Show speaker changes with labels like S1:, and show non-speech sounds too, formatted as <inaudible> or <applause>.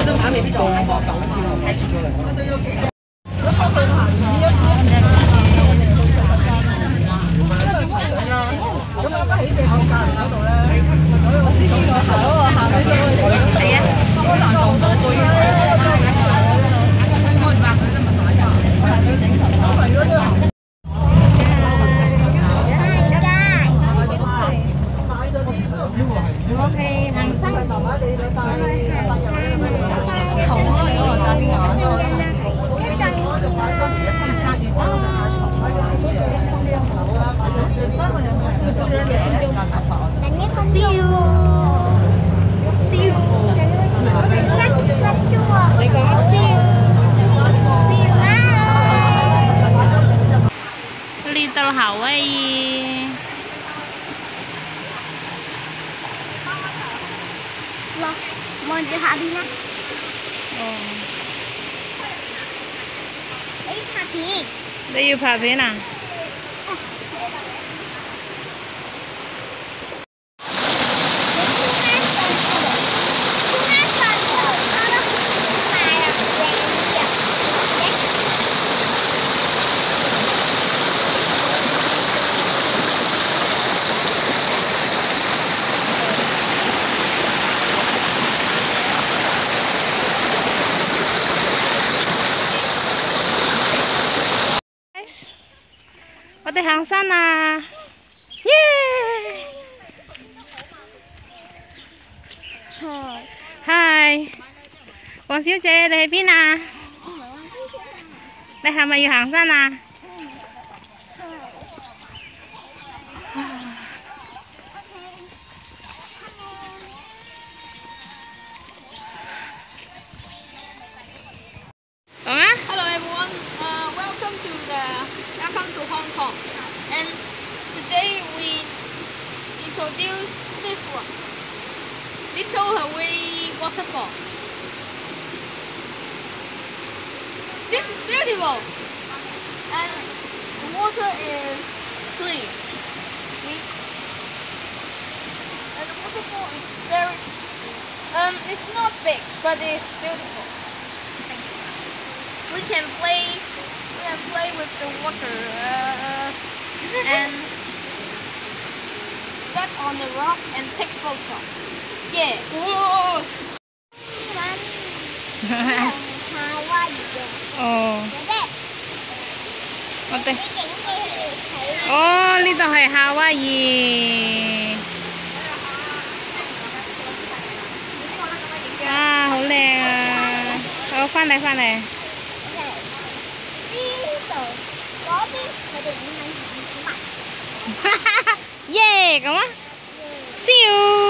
S1: 都打
S2: 未必就，我睇住佢嚟，mời
S1: để
S2: hạ đi nha đây phà
S1: thế đây phà thế nào 我哋行山啦！耶嗨，王小姐，你喺边啊？你系咪要行山啊？
S3: Welcome to Hong Kong. And today we introduce this one, Little Hawaii Waterfall. This is beautiful, and the water is clean. See? And the waterfall is very, um, it's not big, but it's beautiful we can play uh, play with the water uh, and step on the rock and take photo. Yeah. Whoa.
S1: Ồ. Con tên. Ồ, lý do hỏi Hawaii.
S2: À, hổ lè. Ờ, khoan này, khoan này. <laughs> yeah, come
S1: on. See you.